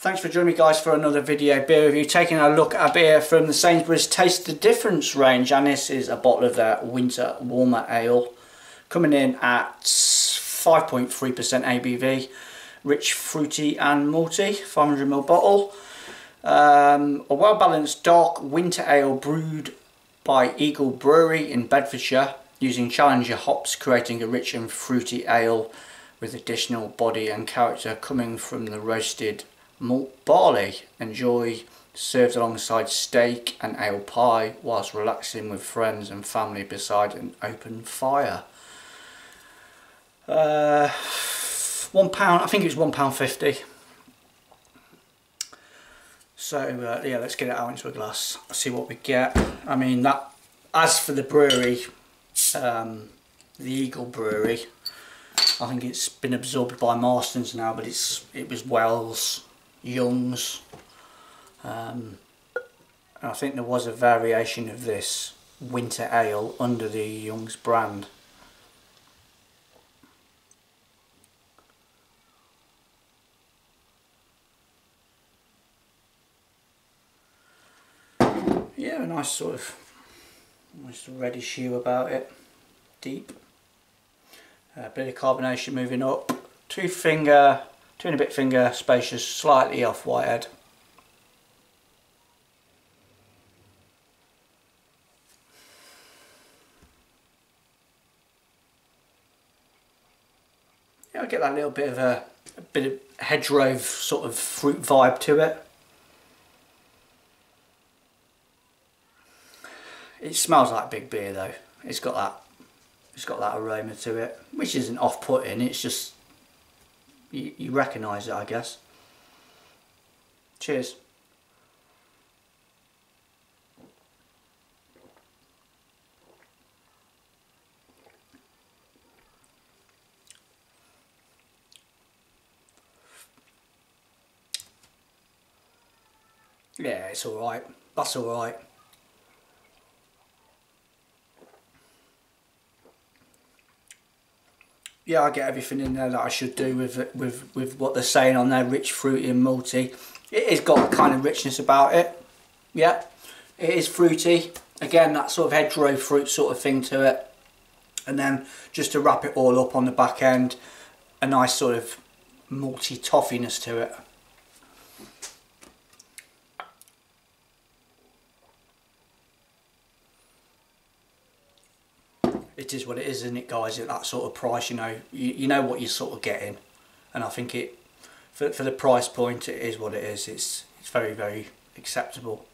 Thanks for joining me guys for another video beer review. Taking a look at a beer from the Sainsbury's Taste the Difference range and this is a bottle of their Winter Warmer Ale coming in at 5.3% ABV rich fruity and malty 500ml bottle um, a well balanced dark winter ale brewed by Eagle Brewery in Bedfordshire using Challenger hops creating a rich and fruity ale with additional body and character coming from the roasted malt barley. Enjoy served alongside steak and ale pie whilst relaxing with friends and family beside an open fire. Uh, one pound, I think it was one pound fifty. So uh, yeah, let's get it out into a glass. See what we get. I mean that. As for the brewery, um, the Eagle Brewery, I think it's been absorbed by Marston's now, but it's it was Wells Young's. Um, I think there was a variation of this winter ale under the Young's brand. Yeah, a nice sort of almost reddish hue about it, deep. A bit of carbonation moving up. Two finger Two and a bit finger, spacious, slightly off whitehead. Yeah, I get that little bit of a, a bit of hedgerow sort of fruit vibe to it. It smells like big beer though. It's got that it's got that aroma to it, which isn't off-putting. It's just you, you recognise it I guess. Cheers. Yeah, it's alright. That's alright. Yeah, I get everything in there that I should do with with with what they're saying on there, rich, fruity and malty. It has got a kind of richness about it. Yeah, it is fruity. Again, that sort of hedgerow fruit sort of thing to it. And then just to wrap it all up on the back end, a nice sort of malty toffiness to it. It is what it is, isn't it, guys? At that sort of price, you know, you, you know what you're sort of getting, and I think it for for the price point, it is what it is. It's it's very very acceptable.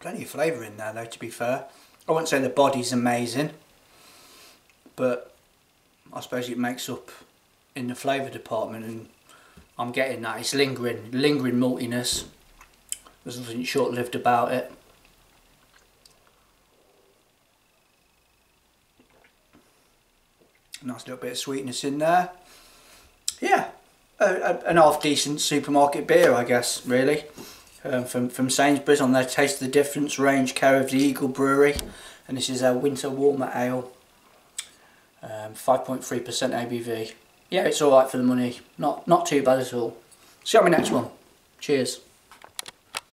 Plenty of flavour in there, though. To be fair, I wouldn't say the body's amazing, but I suppose it makes up in the flavour department, and I'm getting that. It's lingering, lingering maltiness there's nothing short-lived about it. Nice little bit of sweetness in there. Yeah, a, a, an half-decent supermarket beer, I guess, really. Um, from, from Sainsbury's on their Taste the Difference range, care of the Eagle Brewery. And this is a winter warmer ale. 5.3% um, ABV. Yeah, it's alright for the money. Not, not too bad at all. See you on my next one. Cheers.